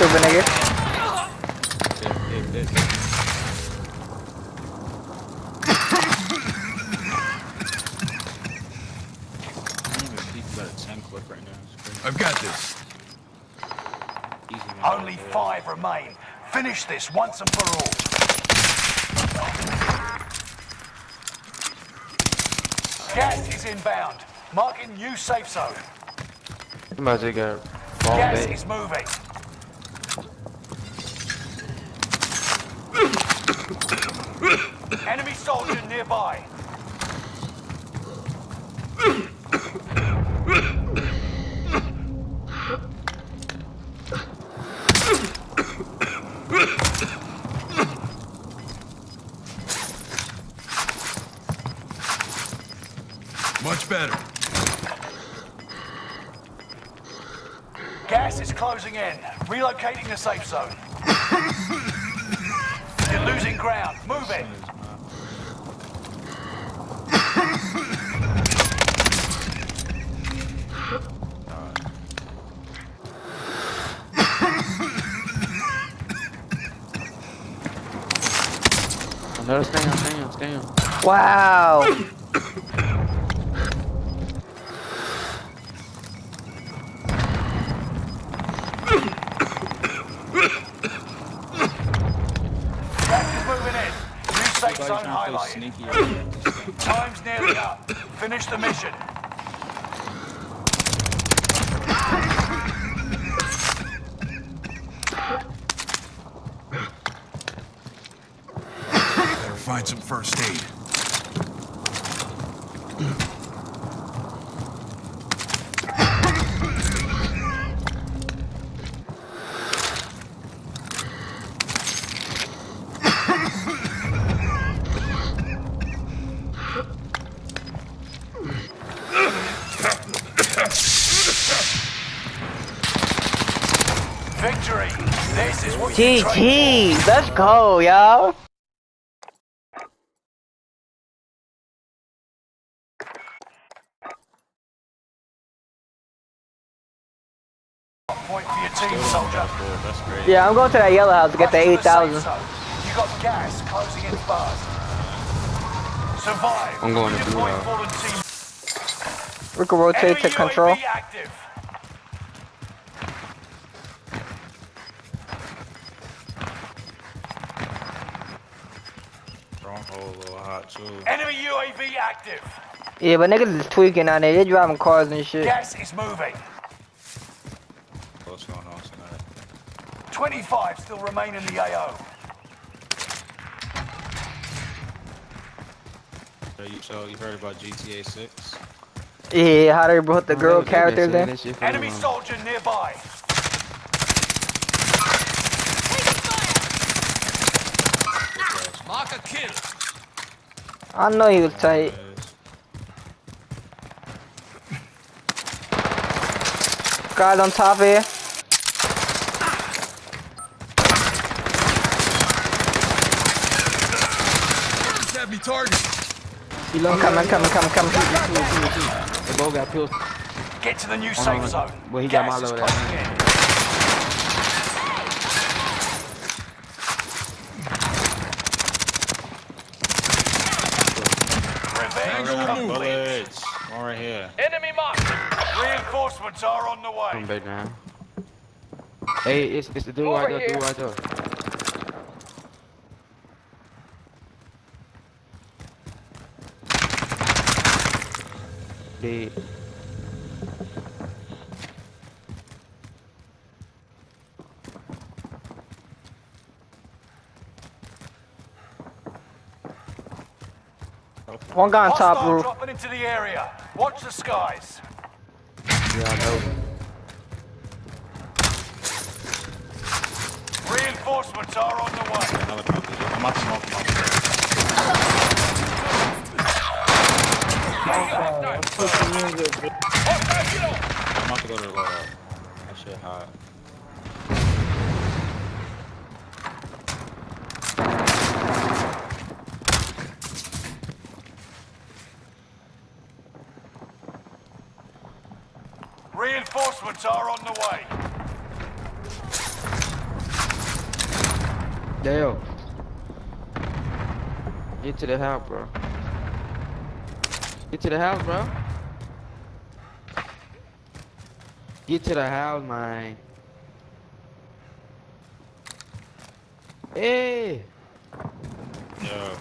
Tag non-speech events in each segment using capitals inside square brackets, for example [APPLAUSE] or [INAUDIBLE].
stupid nigga. Hit, hit, hit. I don't even peek about a 10 clip right now. It's crazy. I've got this. Easy. Only five remain. Finish this once and for all. Gas is inbound. Marking new safe zone. Somebody got Gas is moving. Enemy soldier nearby. Much better. Gas is closing in. Relocating the safe zone. [LAUGHS] You're losing ground. Move it. Oh, no, stay on, stay on, stay on. Wow. Time's nearly up. Finish the mission. Better find some first aid. Victory. This is what you trained for. GG. Let's go, y'all. Point for your team, soldier. Cool, That's great. Yeah, I'm going to that yellow house to get the 8,000. zone. You got gas closing in fast. Survive. I'm going to Redeploy blue house. We can rotate Enemy to UAV control. Active. Little hot too. Enemy UAV active. Yeah, but niggas is tweaking out there. They driving cars and shit. Gas is moving. What's going on tonight? 25 still remain in the AO. So you, so you heard about GTA 6? Yeah, how they put the oh, girl Oh, they- they characters in. that shit Enemy long. soldier nearby. Mark a kill. I know he was tight. Guys on top here. Just have me targeted. He low, I'm coming, coming, coming, coming. They both got pills. Get to the new safe zone. Well, he got my is load out. closing in. Revenge complete. Bullets. One right here. Enemy marked. Reinforcements are on the way. Come back down. Hey, it's, it's the dude right there, dude right there. Dead. One guy on top Hostile roof. Dropping into the area. Watch the skies. Yeah, I know. Reinforcements are on the way. Helicopter. I'm about to smoke him. I'm about to go to the loadout. That shit hot. Reinforcements are on the way. Dale. Get to the house, bro. Get to the house, bro. Get to the house, man. Hey. Yeah.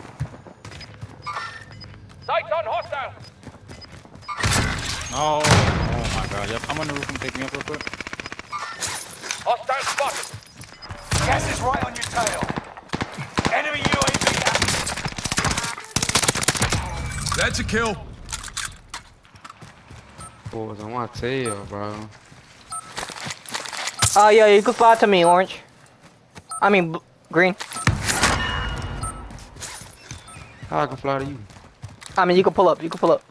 Sights on hostile. No. My. Yep. I'm on the roof and pick me up real quick. Hostile spotted. Gas is right on your tail. Enemy UAV active. That's a kill. Boys, I want to tell, bro. Oh yeah, you can fly to me, orange. I mean, b- green. How I can fly to you? I mean, you can pull up. You can pull up.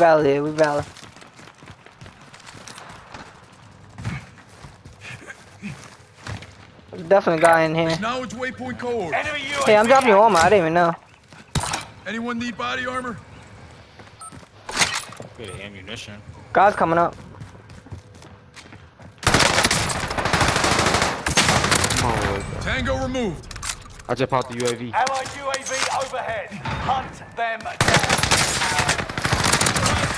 We valid here. We valid. There's definitely a guy in here. Acknowledge waypoint coordinates. Enemy UAV Hey, I'm dropping you active. armor. I didn't even know. Anyone need body armor? Get ammunition. Guys coming up. Come on, boys. Tango removed. I just popped the UAV. Allied UAV overhead. Hunt them down.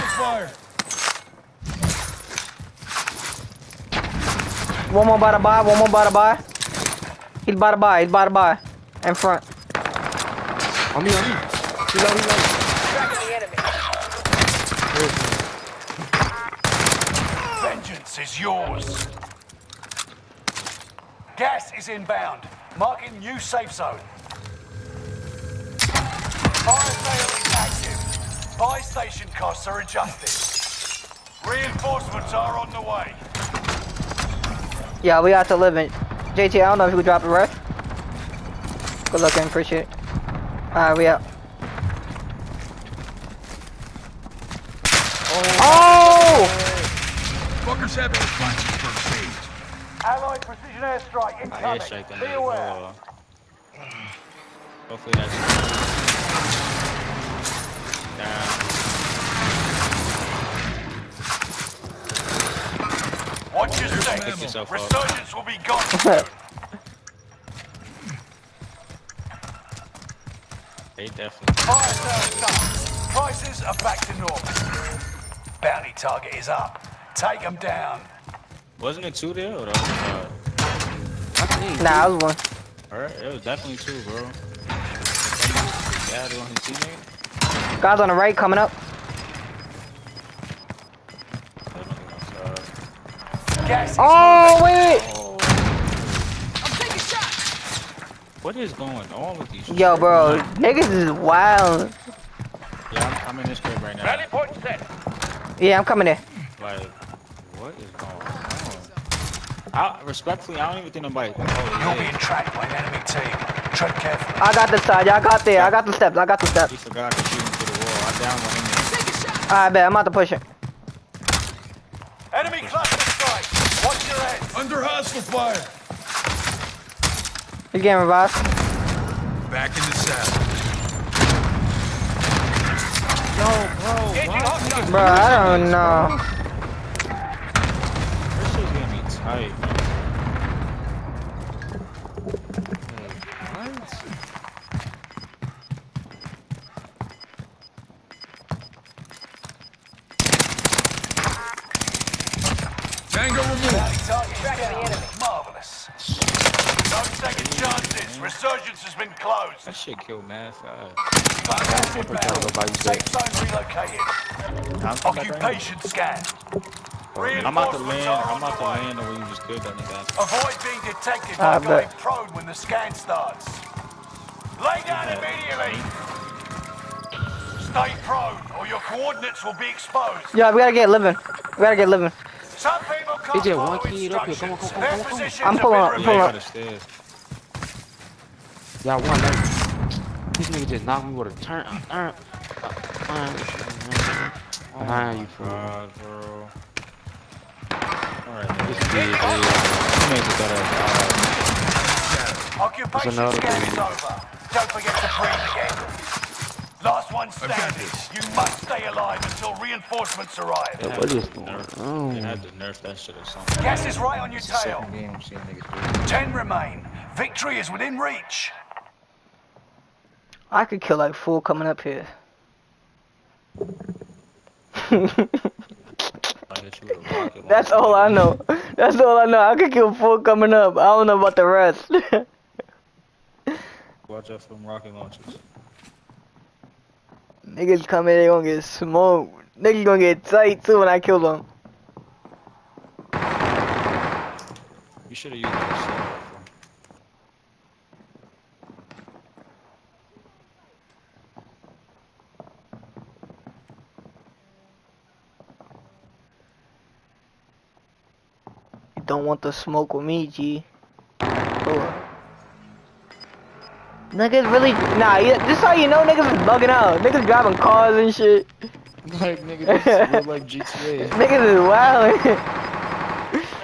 Hostile fire. One more by the bar. One more by the bar. He's by the bar. He's by the bar. In front. On me, on me. Reload, reload. Tracking the enemy. Vengeance is yours. Gas is inbound. Marking new safe zone. Fire sale is active. Buy station costs are adjusted. Reinforcements are on the way. Yeah, we got to live in. JT, I don't know if you could drop the rest. Good looking. Appreciate it. Alright, we out. Oh! Fuckers have to find some first aid. Allied precision airstrike I incoming. airstrike Be aware. Hopefully that's down. Watch your step. Pick up. Resurgence will be gone soon. They definitely. Fire sales. Prices are back to normal. Bounty target is up. Take them down. Wasn't it two there or the other side? Nah, I was one. Alright, it was definitely two, bro. Dad on his teammate. Guys on the right coming up. Definitely one side. Gas is Oh, wait! What is going on with these? Yo, bro. Niggas is wild. Yeah, I'm, I'm in this crib right now. Rally point set. Yeah, I'm coming in. Like, what is going on? I, respectfully, I don't even think nobody. You're Oh, being yeah. tracked by an enemy team. Tread carefully. I got the side. Y'all got there. I got the steps. I got the steps. Down one in there. Alright, bet. I'm about to push it. Enemy cluster strike. Watch your head. Under hostile fire. He's getting revived. Back in the saddle. Engine hostile. Bro, I don't know. This shit's gonna be tight, man. Tango removed. Bounty target down. Marvelous. No second chances. Resurgence has been closed. That shit killed mad fast. Gas inbound. Nobody's Safe zone relocated. I'm coming back right now. Occupation scan. I'm about to land. I'm on about to the land the way you just killed that nigga. Avoid being detected I by going bet. prone when the scan starts. Lay down immediately. Stay prone, or your coordinates will be exposed. Yo, we gotta get living. We gotta get living. Some people can't It's just follow one kid up here. Come on, come on, instructions. come on, Their come on, come on. positions I'm pulling up, Yeah, up. Got the stairs. Y'all want that? This nigga just knocked me with a turn. Uh, uh, uh, behind you, fool. God, bro. Alright, man. This kid, You yeah. made the better. Occupation another scan is over. Don't forget to breathe again. Last one I've standing. You must stay alive until Reinforcements arrive. Yeah, what is going Nerf. on? They had to nerf that shit or something. Gas is right on your It's tail. game I'm seeing niggas do it. Ten remain. Victory is within reach. I could kill like four coming up here. I hit you with a rocket That's all I know. That's all I know. I could kill four coming up. I don't know about the rest. [LAUGHS] Watch out for them rocket launchers. Niggas coming, they gonna get smoked. Niggas gonna get tight too when I kill them. You should have used that don't want the smoke with me, G. Ugh. Niggas really, nah, yeah, this how you know niggas is bugging out. Niggas driving cars and shit. Like nigga, this like GTA. [LAUGHS] Niggas is wild.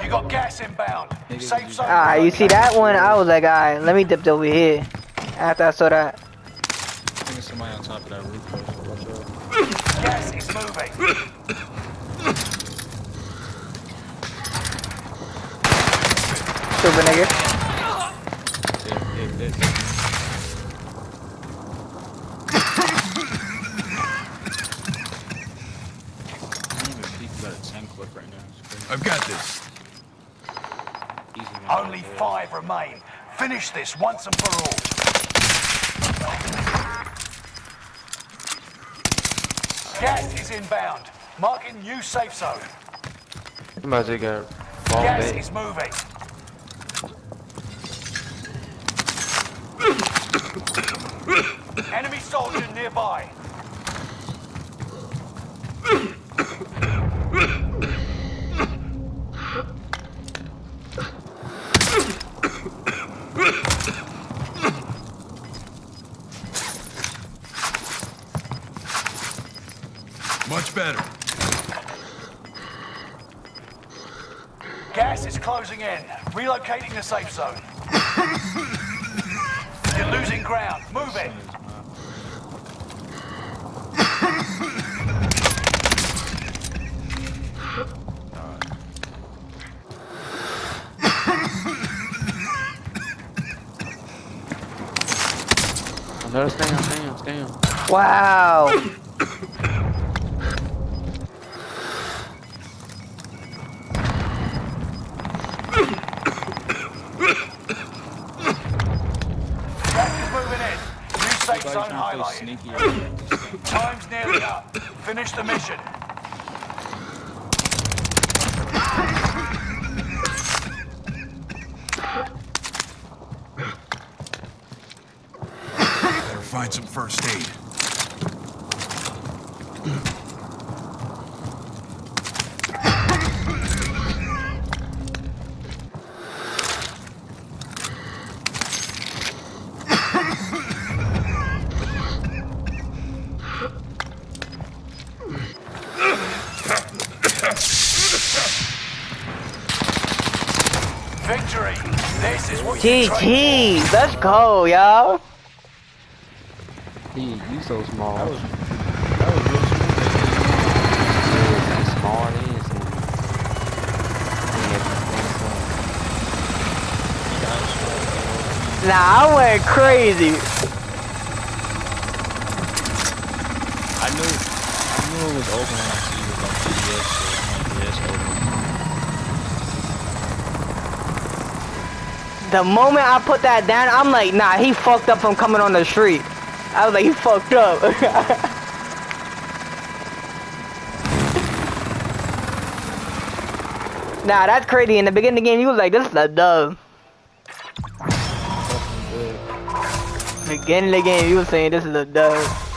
You got gas inbound. Niggas Safe zone. Ah, you see that one? I was like, alright, let me dip over here. After I saw that. I think somebody on top of that roof. though, so watch out. Gas is moving. Stupid nigga. Yeah, yeah, yeah. I don't even think you got a 10 clip right now. It's crazy. I've got this. Only five remain. Finish this once and for all. Gas is inbound. Marking new safe zone. Somebody got Gas is moving. Enemy soldier nearby. Much better. Gas is closing in. Relocating the safe zone. [COUGHS] You're losing ground. Move it. No, stay on, stay on, stay on. Wow. Gas is moving in. New safe Everybody's zone trying to play highlighted. sneaky right now. Time's nearly up. Finish the mission. Find some first aid. Victory. This is what GG. Let's go, y'all. He, you so small. That was, that was real smooth. Yeah, small and some. Yeah, Nah, I went crazy. I knew, I knew it was open when I see you was on TDS shit. I'm like, yeah, open. The moment I put that down, I'm like, nah, he fucked up from coming on the street. I was like, he fucked up. [LAUGHS] nah, that's crazy. In the beginning of the game, you was like, this is a dub. Beginning of the game, you was saying this is a dub.